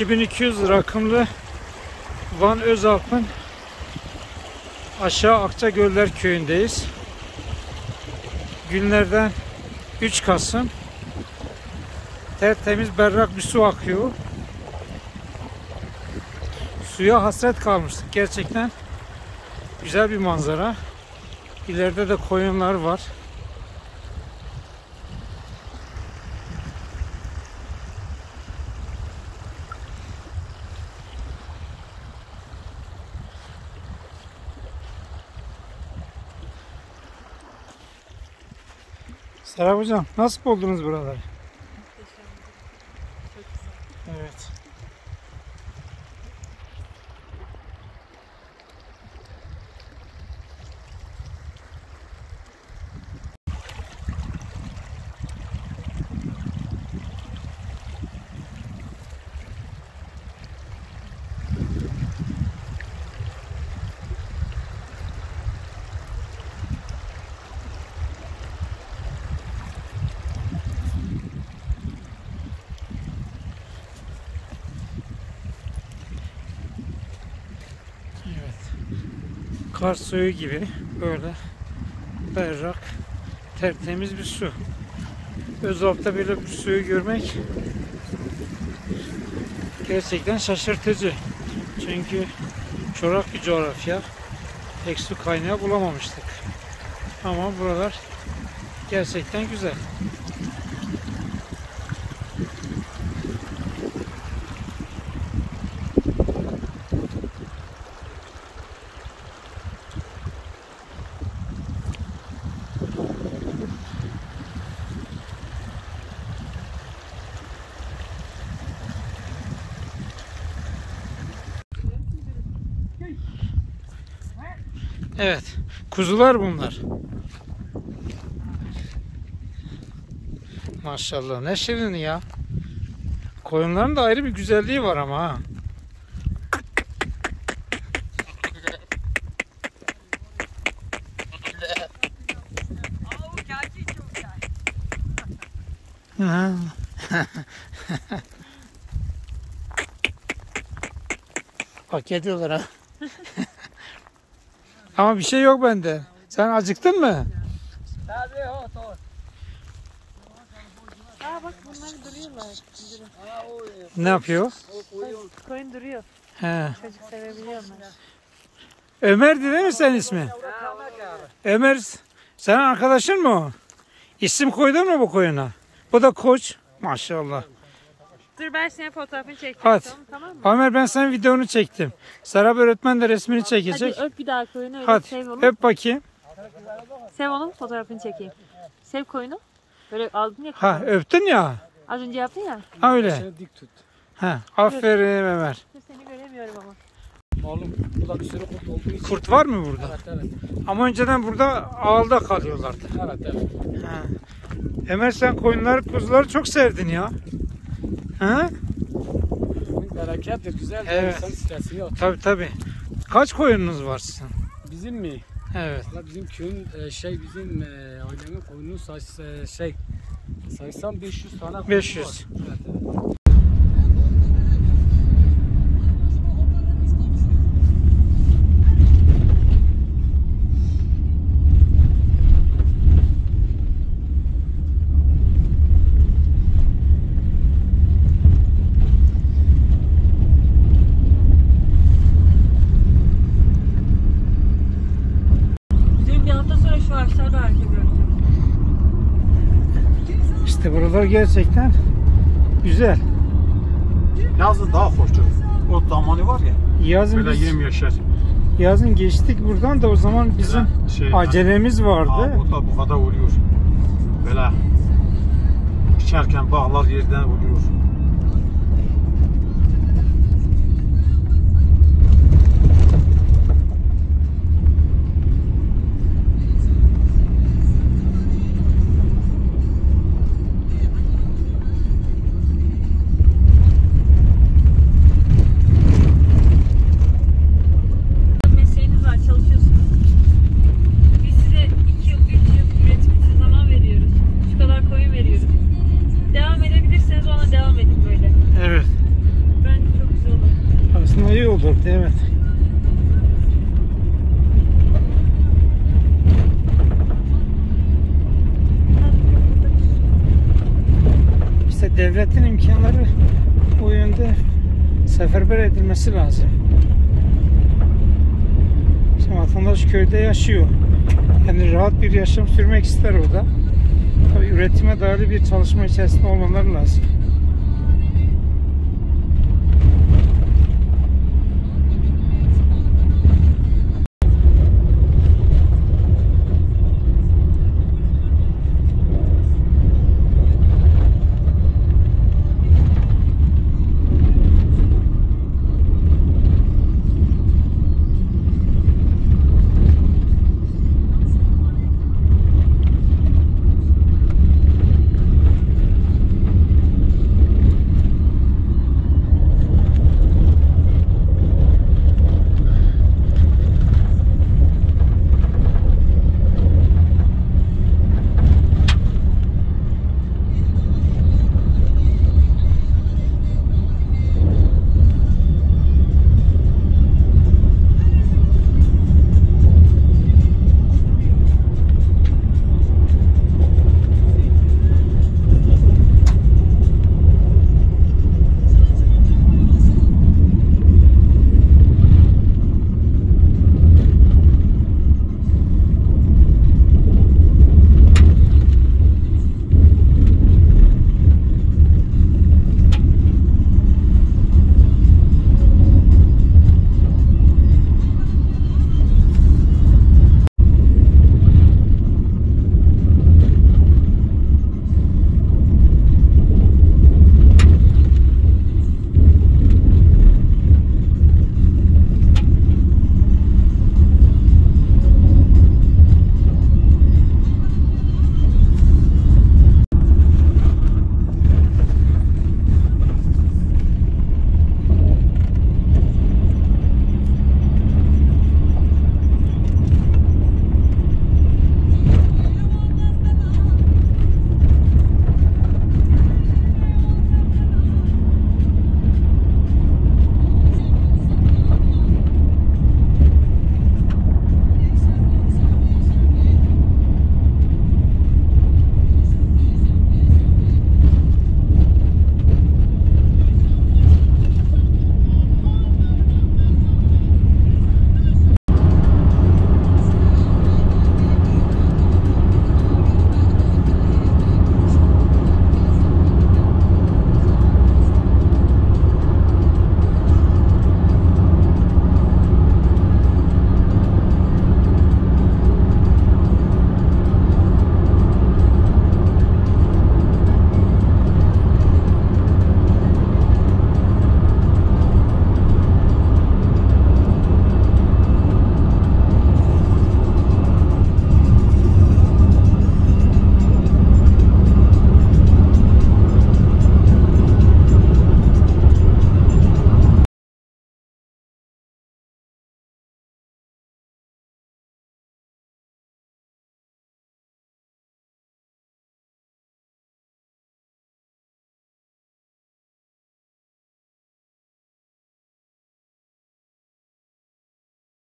...2200 rakımlı Van Özalp'ın aşağı Akçagöller köyündeyiz. Günlerden 3 Kasım tertemiz berrak bir su akıyor. Suya hasret kalmıştık gerçekten. Güzel bir manzara. İleride de koyunlar var. Serap Hocam nasıl buldunuz buraları? Evet. Evet. Kar suyu gibi böyle berrak, tertemiz bir su. Özalp'ta böyle bir suyu görmek gerçekten şaşırtıcı. Çünkü çorak bir coğrafya. Pek su kaynağı bulamamıştık. Ama buralar gerçekten güzel. Evet. Kuzular bunlar. Maşallah ne şirin ya. Koyunların da ayrı bir güzelliği var ama ha. Ha. Bak ediyorlar ha. Ama bir şey yok bende. Sen acıktın mı? Aa bak bunlar duruyorlar. Ne yapıyor? Koyun duruyor. He. Çocuk sevebiliyorlar. Ömer'di değil mi senin ismi? Ömer, senin arkadaşın mı o? İsim koydun mu bu koyuna? Bu da koç. Maşallah. Dur ben senin fotoğrafını çekeceğim. Hadi. Tamam, tamam mı? Ömer ben senin videonu çektim. Serap öğretmen de resmini çekecek. Hadi öp bir daha koyunu öyle Hadi sev onu. öp bakayım. Sev onun fotoğrafını çekeyim. Sev koyunu. Böyle aldın ya. Ha öptün ya. Az önce yaptın ya. Ha öyle. dik tut. Ha aferin Ömer. Dur, Seni göremiyorum ama. Malum burada bir sürü kurt olduğu için. Kurt var mı burada? Evet evet. Ama önceden burada ağılda kalıyorlardı. Evet evet. Ha. Ömer sen koyunları kuzuları çok sevdin ya. Ha? Berekettir güzel. Evet. İnsan stresini atıyor. Tabi tabi. Kaç koyununuz var sizin? Bizim mi? Evet. Valla bizim köyün e, şey bizim e, ailemin koyunun sayısı e, şey saysam 500 tane koyun 500. var. Evet, evet. Buralar gerçekten güzel. Yazın daha hoştur. O zamanı var ya. Yazın Böyle biz, yem yaşar. yazın geçtik buradan da o zaman bizim Şey, acelemiz vardı. bu da bu kadar oluyor. Böyle içerken bağlar yerden evet. İşte devletin imkanları bu yönde seferber edilmesi lazım. Şimdi vatandaş köyde yaşıyor. Yani rahat bir yaşam sürmek ister o da. Tabii üretime dayalı bir çalışma içerisinde olmaları lazım.